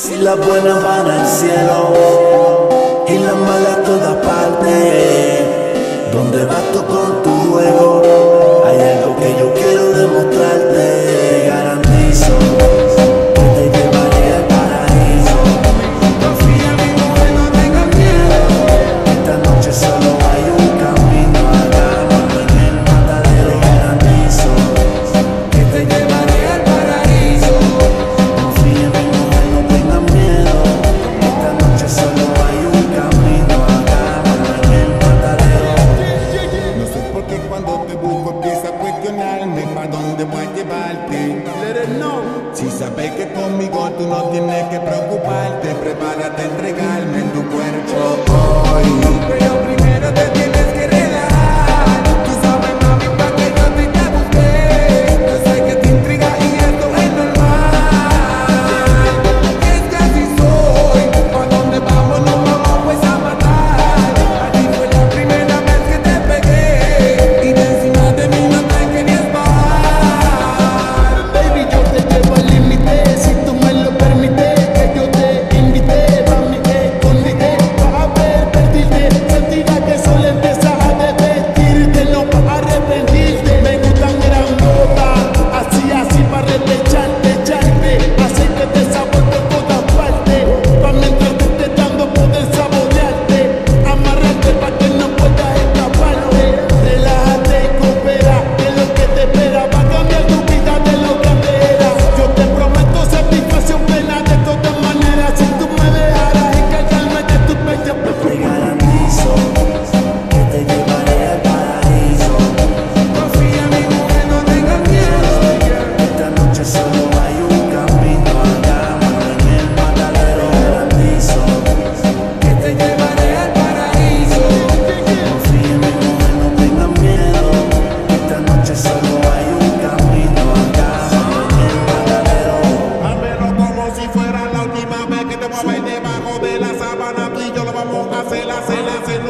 Si la buena van al cielo y la mala toda para tampoco empieza a cuestionarme pa' dónde voy a llevarte. no. Si sabes que conmigo tú no tienes que preocuparte, prepárate a entregarme.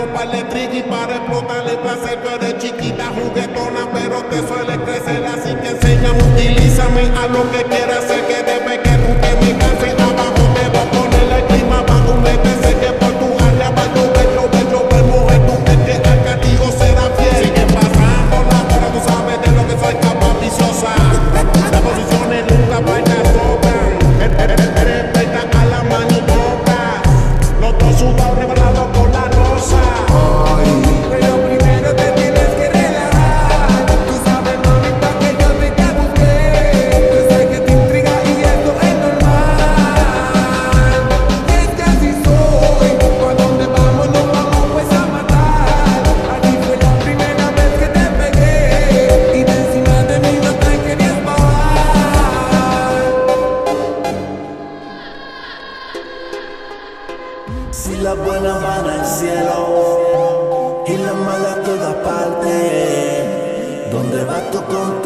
para el y para explotarle placer. Tú eres chiquita, juguetona, pero te suele crecer, así que enséñame, utilízame. las buenas van al cielo y las malas todas partes. ¿Dónde va tú con